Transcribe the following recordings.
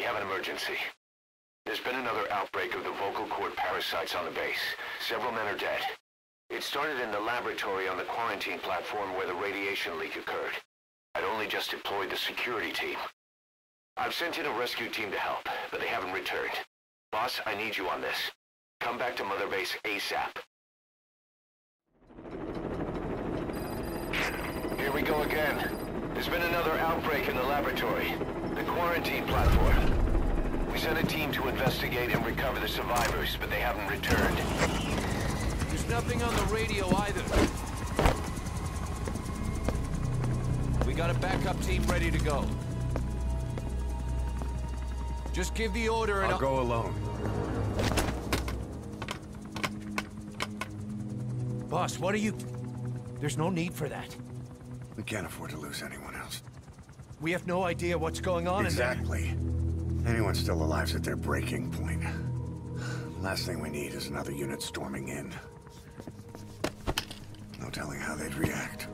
We have an emergency. There's been another outbreak of the vocal cord parasites on the base. Several men are dead. It started in the laboratory on the quarantine platform where the radiation leak occurred. I'd only just deployed the security team. I've sent in a rescue team to help, but they haven't returned. Boss, I need you on this. Come back to Mother Base ASAP. Here we go again. There's been another outbreak in the laboratory. The quarantine platform. We sent a team to investigate and recover the survivors, but they haven't returned. There's nothing on the radio either. We got a backup team ready to go. Just give the order and I'll go alone. Boss, what are you... There's no need for that. We can't afford to lose anyone else. We have no idea what's going on Exactly. Anyone still alive's at their breaking point. Last thing we need is another unit storming in. No telling how they'd react.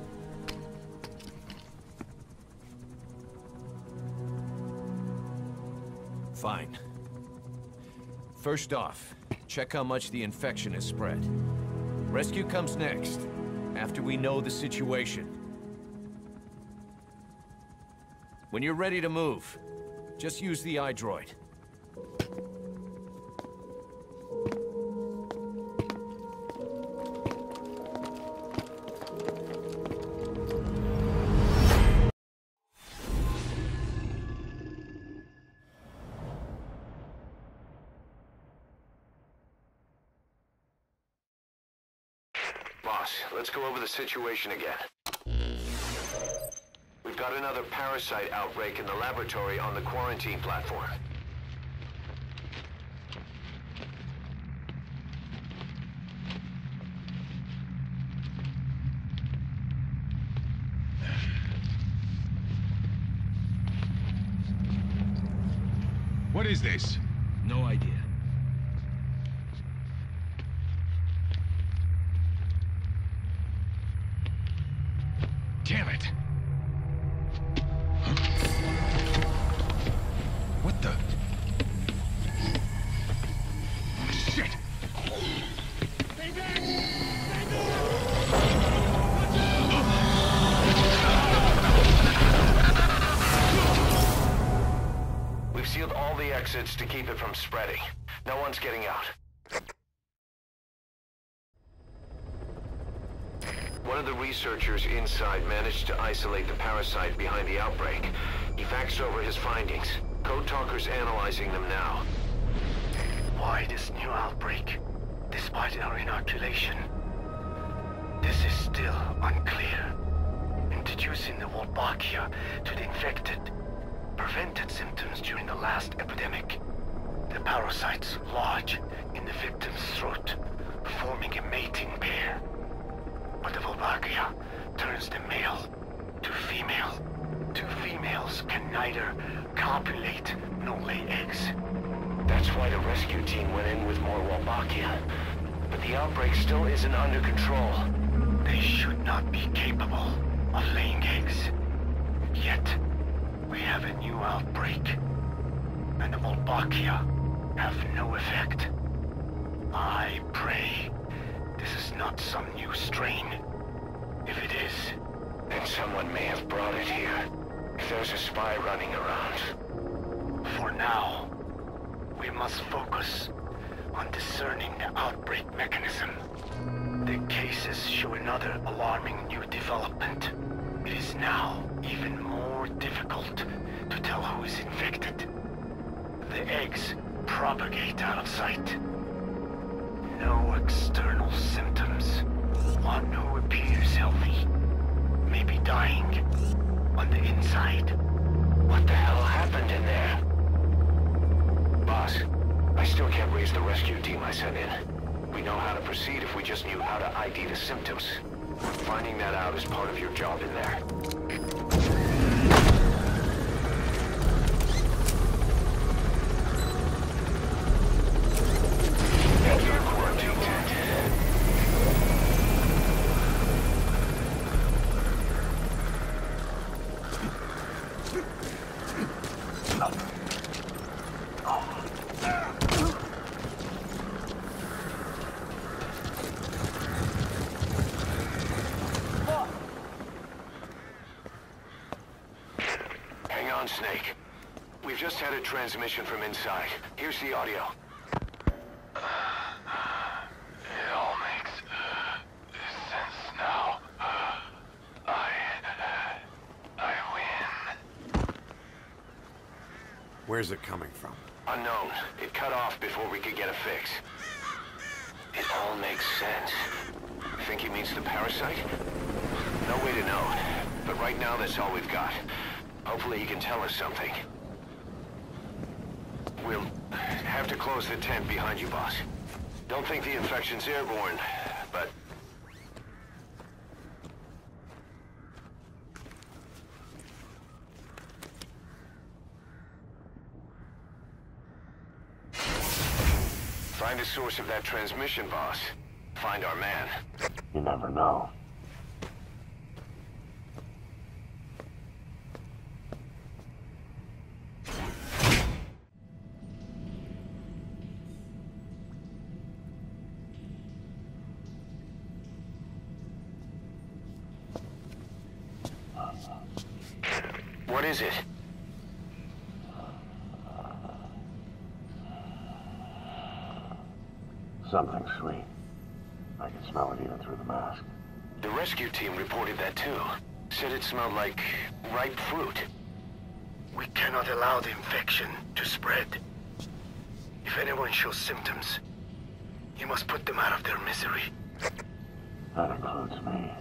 Fine. First off, check how much the infection has spread. Rescue comes next, after we know the situation. When you're ready to move, just use the iDroid. Boss, let's go over the situation again. Got another parasite outbreak in the laboratory on the quarantine platform. What is this? To keep it from spreading. No one's getting out. One of the researchers inside managed to isolate the parasite behind the outbreak. He faxed over his findings. Code Talker's analyzing them now. Why this new outbreak, despite our inoculation? This is still unclear. Introducing the Wolbachia to the infected prevented symptoms during the last epidemic. The parasites lodge in the victim's throat, forming a mating pair. But the Wolbachia turns the male to female. Two females can neither copulate nor lay eggs. That's why the rescue team went in with more Wolbachia. But the outbreak still isn't under control. They should not be capable of laying eggs. Yet, we have a new outbreak. And the Wolbachia have no effect. I pray this is not some new strain. If it is, Then someone may have brought it here. If there's a spy running around. for now, we must focus on discerning the outbreak mechanism. The cases show another alarming new development. It is now even more difficult to tell who is infected. The eggs propagate out of sight. No external symptoms. One who appears healthy may be dying on the inside. What the hell happened in there? Boss, I still can't raise the rescue team I sent in. We know how to proceed if we just knew how to ID the symptoms. Finding that out is part of your job in there. Enter quarantine tent. Hang on, Snake. We've just had a transmission from inside. Here's the audio. It all makes uh, sense now. Uh, I... I win. Where's it coming from? Unknown. It cut off before we could get a fix. It all makes sense. Think he means the parasite? No way to know. But right now, that's all we've got. Hopefully he can tell us something. We'll have to close the tent behind you, boss. Don't think the infection's airborne, but... Find the source of that transmission, boss. Find our man. You never know. What is it? Something sweet. I can smell it even through the mask. The rescue team reported that too. Said it smelled like ripe fruit. We cannot allow the infection to spread. If anyone shows symptoms, you must put them out of their misery. That includes me.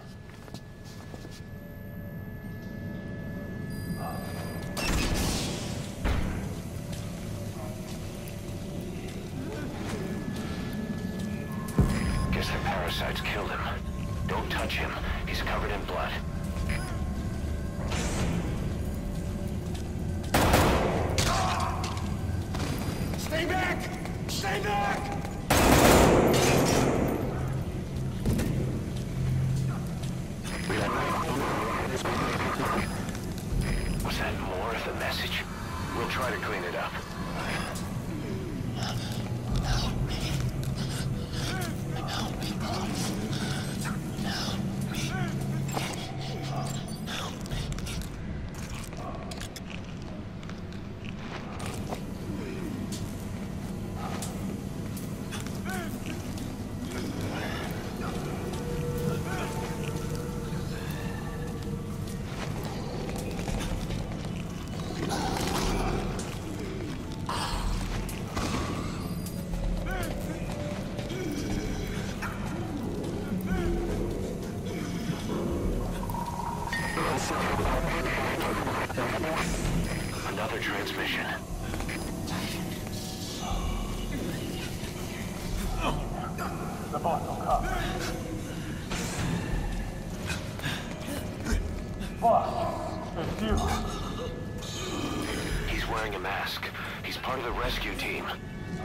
The rescue team.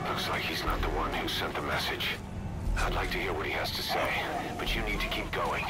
Looks like he's not the one who sent the message. I'd like to hear what he has to say, but you need to keep going.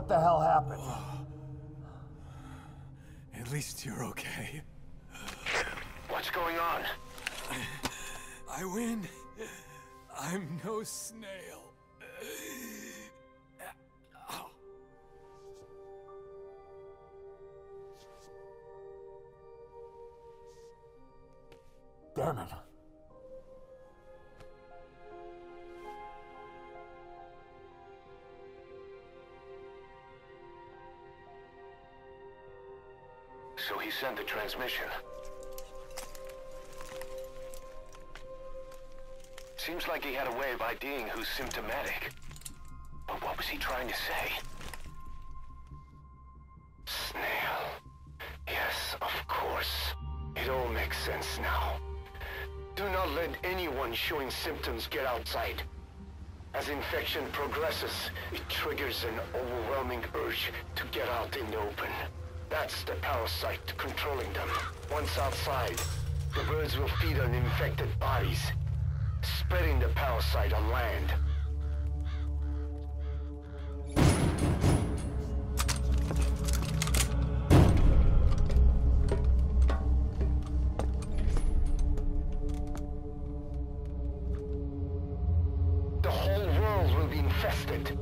What the hell happened? At least you're okay. What's going on? I win. I'm no snail. Sent the transmission. Seems like he had a way of IDing who's symptomatic. But what was he trying to say? Snail. Yes, of course. It all makes sense now. Do not let anyone showing symptoms get outside. As infection progresses, it triggers an overwhelming urge to get out in the open. That's the parasite controlling them. Once outside, the birds will feed on infected bodies, spreading the parasite on land. The whole world will be infested.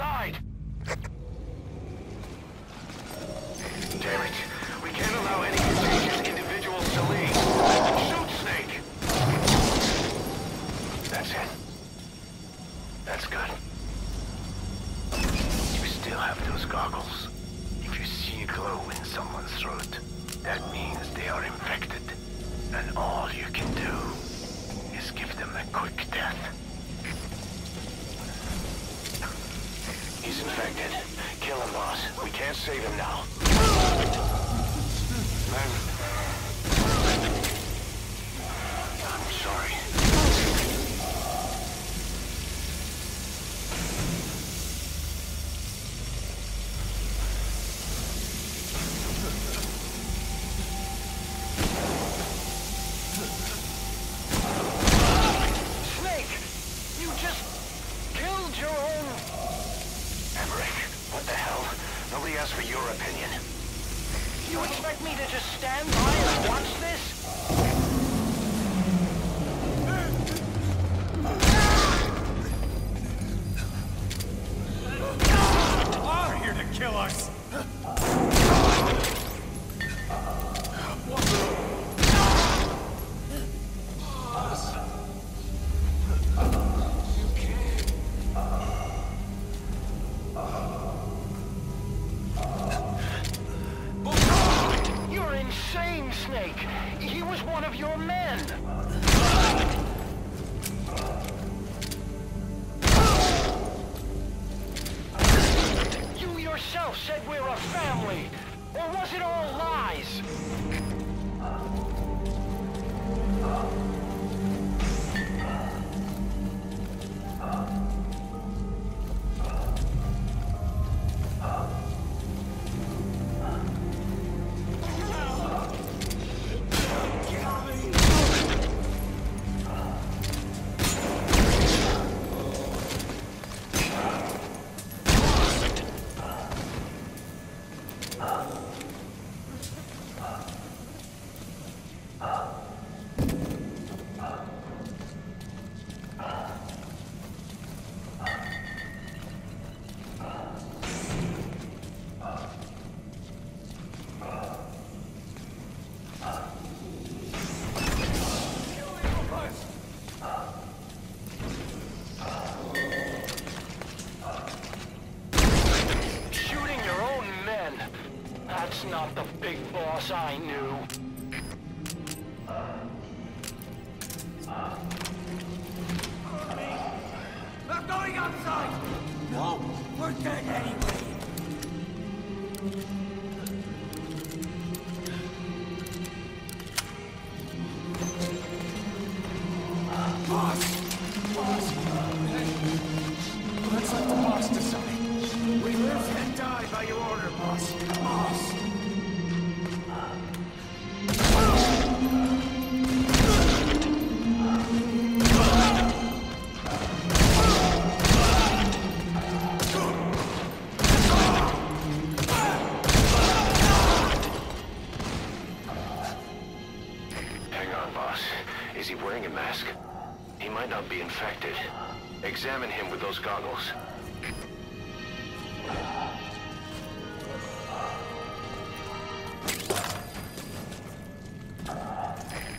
Let infected. Kill him, boss. We can't save him now. Man. I'm sorry. Not the big boss I knew. Not going outside! No, we're dead anyway. Boss. Is he wearing a mask? He might not be infected. Examine him with those goggles.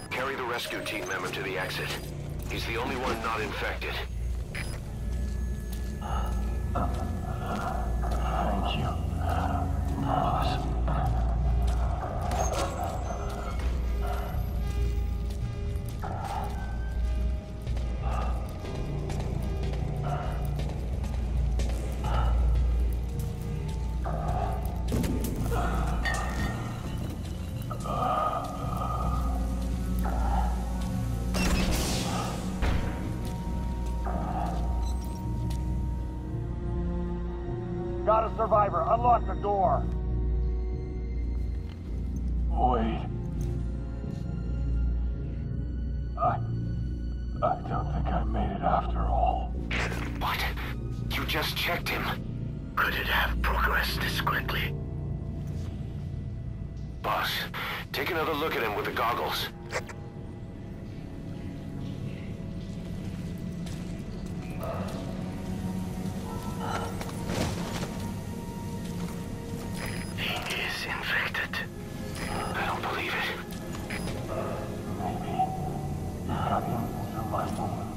Carry the rescue team member to the exit. He's the only one not infected. Got a survivor. Unlock the door. Wait. I... I don't think I made it after all. What? You just checked him. Could it have progressed this quickly? Boss, take another look at him with the goggles. Him through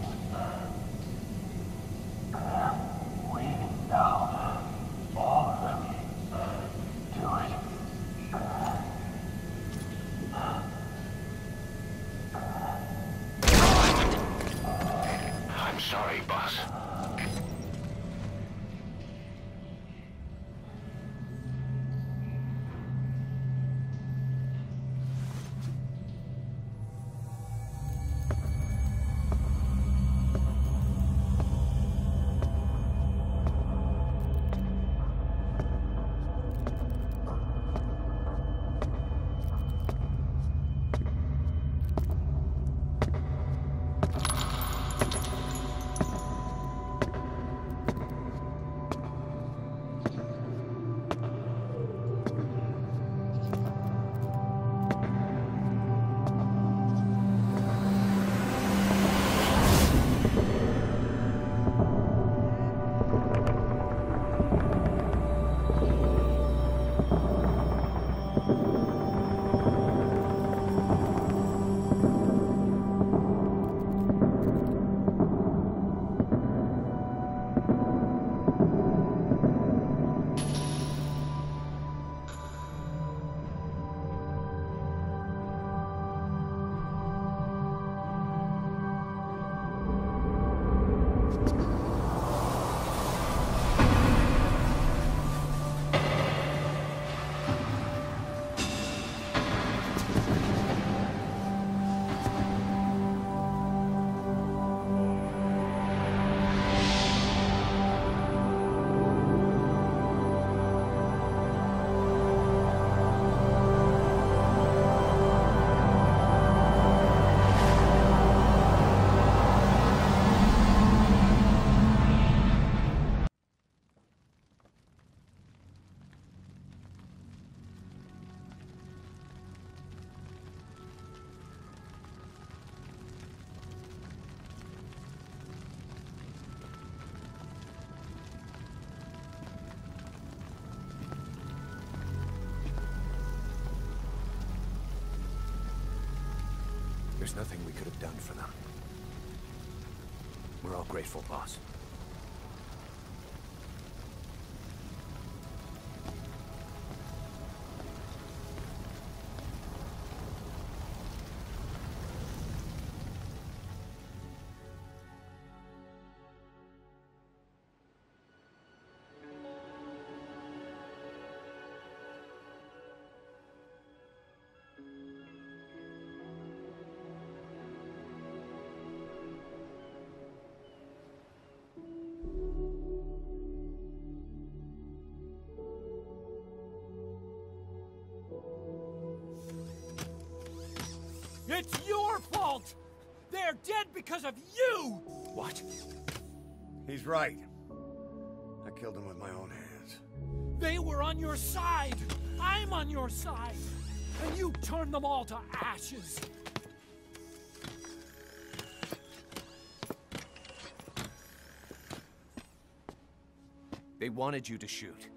There's nothing we could have done for them. We're all grateful, boss. They're dead because of you! What? He's right. I killed him with my own hands. They were on your side! I'm on your side! And you turned them all to ashes! They wanted you to shoot.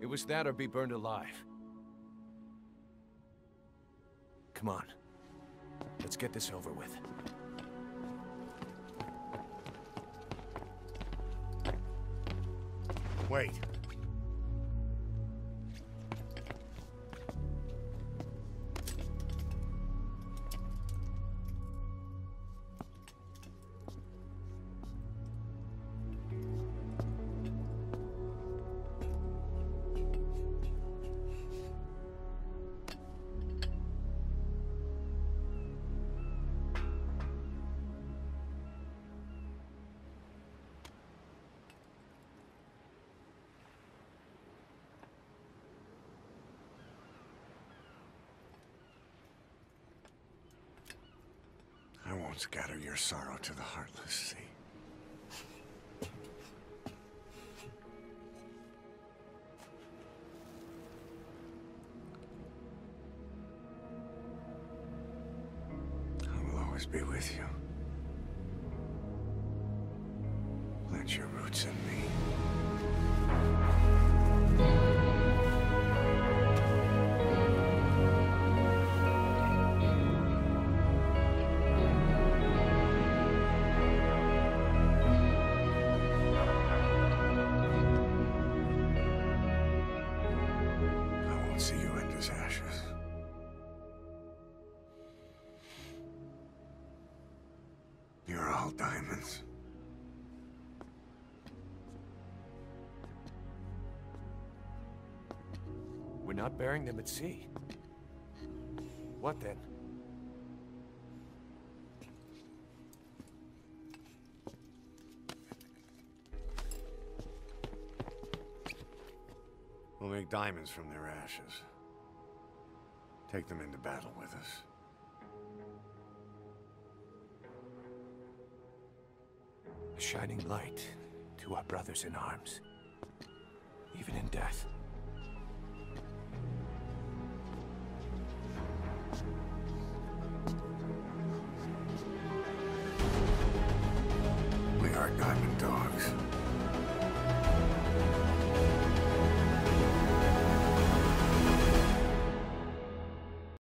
It was that or be burned alive. Come on. Let's get this over with. Wait. I won't scatter your sorrow to the heartless sea. I will always be with you. Plant your roots in not burying them at sea. What then? We'll make diamonds from their ashes. Take them into battle with us. A shining light to our brothers in arms. Even in death.